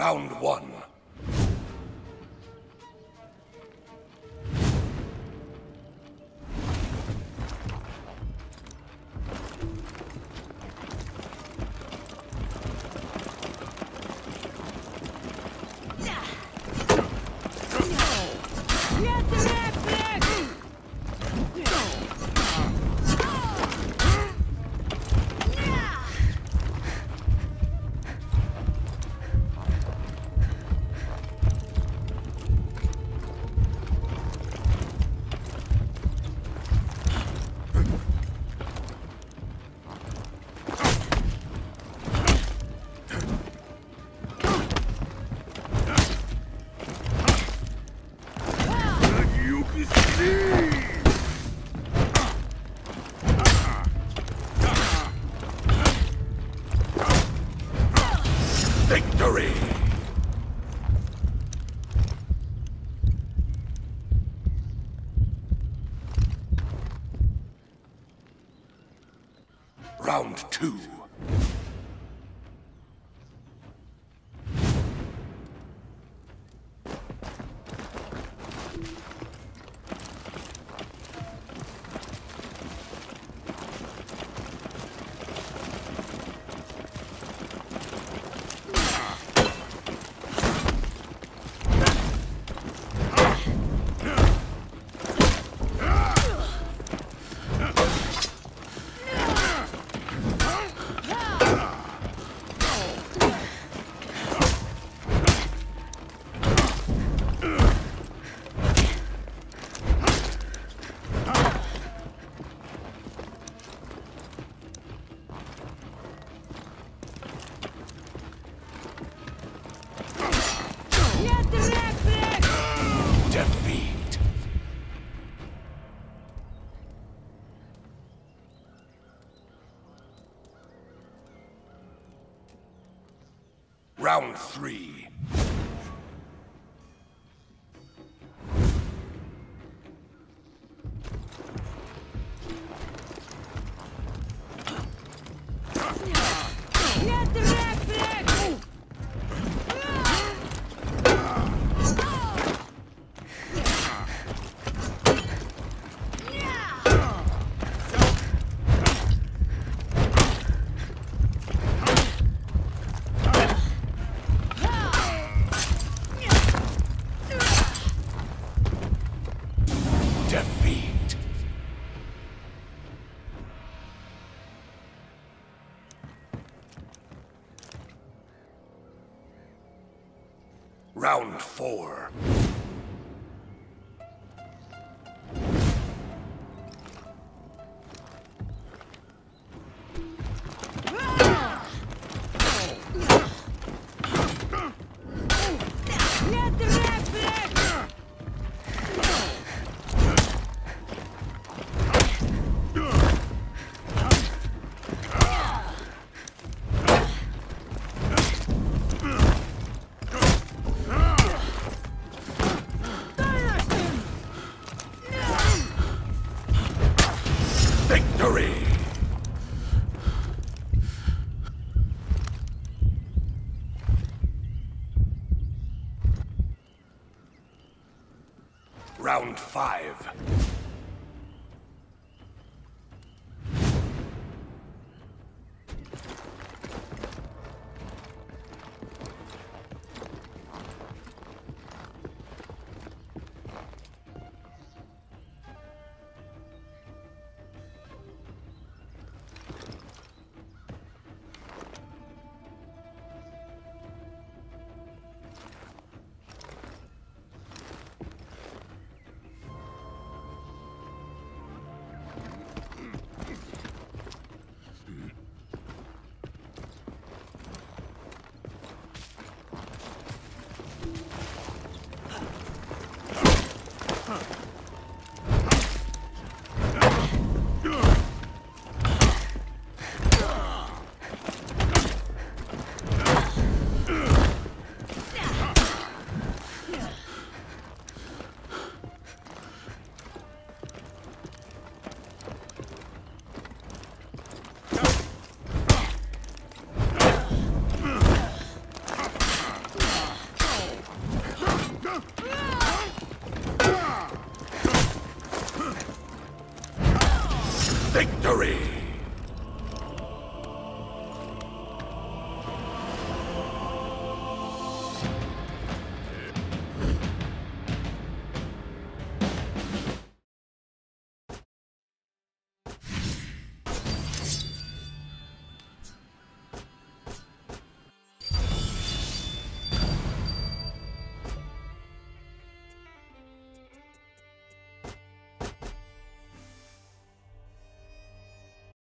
Round one. Round two. Round three. Round four. Round five. victory!